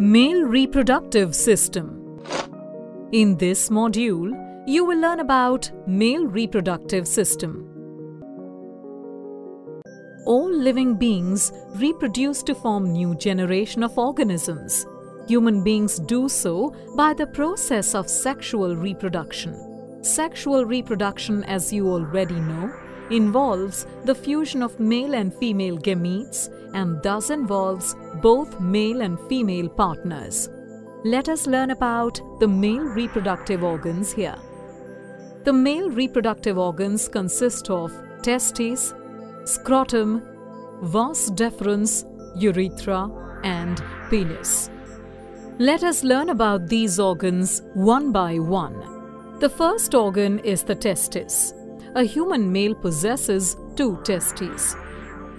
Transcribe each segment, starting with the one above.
Male Reproductive System In this module, you will learn about male reproductive system. All living beings reproduce to form new generation of organisms. Human beings do so by the process of sexual reproduction. Sexual reproduction, as you already know, involves the fusion of male and female gametes and thus involves both male and female partners. Let us learn about the male reproductive organs here. The male reproductive organs consist of testes, scrotum, vas deferens, urethra, and penis. Let us learn about these organs one by one. The first organ is the testis a human male possesses two testes.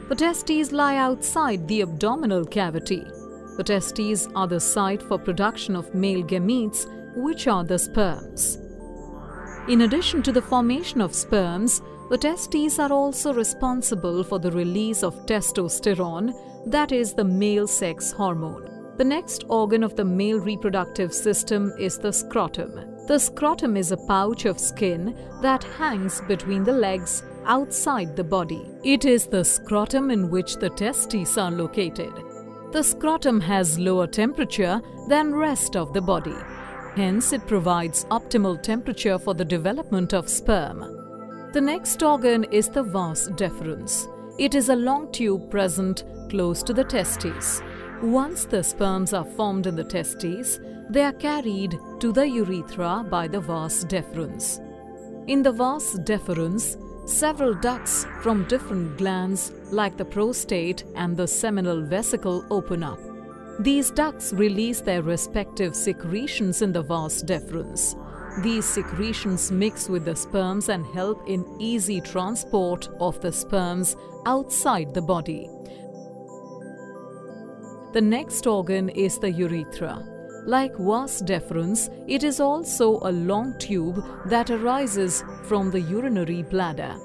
The testes lie outside the abdominal cavity. The testes are the site for production of male gametes, which are the sperms. In addition to the formation of sperms, the testes are also responsible for the release of testosterone, that is the male sex hormone. The next organ of the male reproductive system is the scrotum. The scrotum is a pouch of skin that hangs between the legs outside the body. It is the scrotum in which the testes are located. The scrotum has lower temperature than rest of the body. Hence, it provides optimal temperature for the development of sperm. The next organ is the vas deferens. It is a long tube present close to the testes. Once the sperms are formed in the testes, they are carried to the urethra by the vas deferens. In the vas deferens, several ducts from different glands like the prostate and the seminal vesicle open up. These ducts release their respective secretions in the vas deferens. These secretions mix with the sperms and help in easy transport of the sperms outside the body. The next organ is the urethra. Like vas deferens, it is also a long tube that arises from the urinary bladder.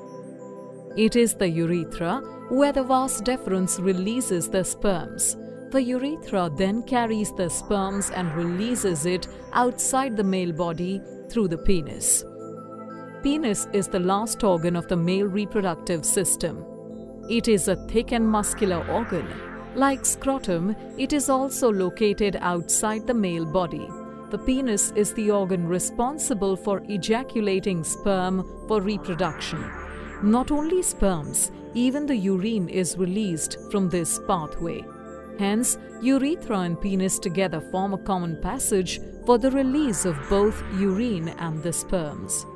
It is the urethra where the vas deferens releases the sperms. The urethra then carries the sperms and releases it outside the male body through the penis. Penis is the last organ of the male reproductive system. It is a thick and muscular organ like scrotum, it is also located outside the male body. The penis is the organ responsible for ejaculating sperm for reproduction. Not only sperms, even the urine is released from this pathway. Hence, urethra and penis together form a common passage for the release of both urine and the sperms.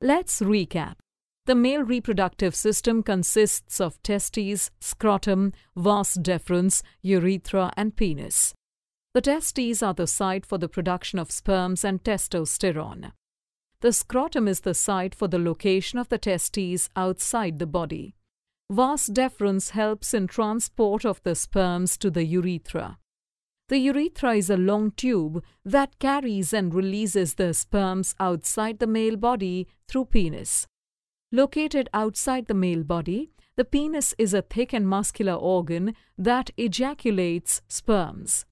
Let's recap. The male reproductive system consists of testes, scrotum, vas deferens, urethra, and penis. The testes are the site for the production of sperms and testosterone. The scrotum is the site for the location of the testes outside the body. Vas deferens helps in transport of the sperms to the urethra. The urethra is a long tube that carries and releases the sperms outside the male body through penis. Located outside the male body, the penis is a thick and muscular organ that ejaculates sperms.